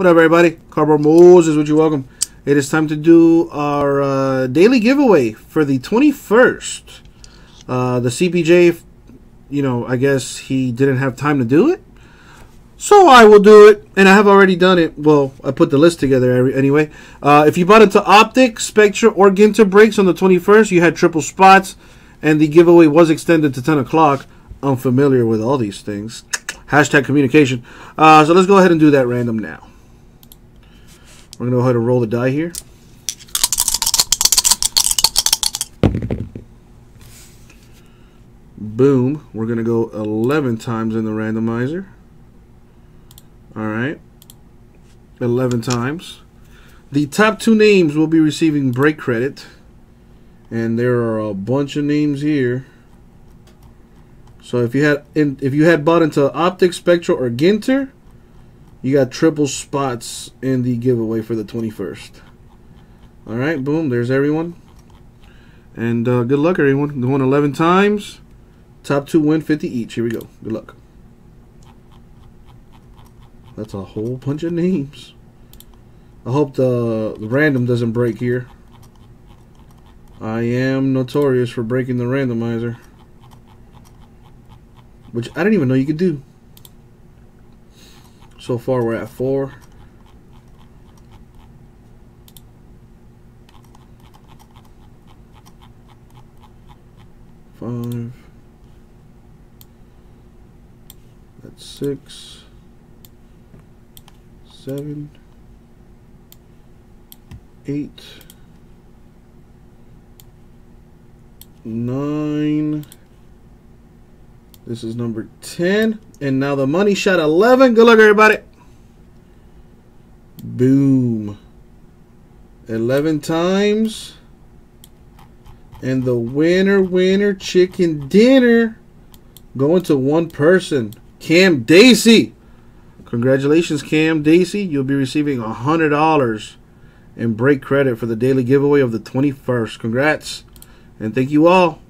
What up, everybody? Cardboard Moses, would you welcome? It is time to do our uh, daily giveaway for the 21st. Uh, the CPJ, you know, I guess he didn't have time to do it. So I will do it, and I have already done it. Well, I put the list together anyway. Uh, if you bought into Optic, Spectra, or Ginter breaks on the 21st, you had triple spots, and the giveaway was extended to 10 o'clock. I'm familiar with all these things. Hashtag communication. Uh, so let's go ahead and do that random now. We're going to go ahead and roll the die here. Boom. We're going to go 11 times in the randomizer. Alright. 11 times. The top two names will be receiving break credit. And there are a bunch of names here. So if you had in, if you had bought into Optic, Spectral or Ginter, you got triple spots in the giveaway for the 21st. All right, boom. There's everyone. And uh, good luck, everyone. Going 11 times. Top two win 50 each. Here we go. Good luck. That's a whole bunch of names. I hope the, the random doesn't break here. I am notorious for breaking the randomizer. Which I didn't even know you could do. So far we're at four. Five. That's six. Seven. Eight. Nine. This is number 10. And now the money shot 11. Good luck, everybody. Boom. 11 times. And the winner, winner, chicken dinner going to one person. Cam Daisy. Congratulations, Cam Daisy. You'll be receiving $100 in break credit for the daily giveaway of the 21st. Congrats. And thank you all.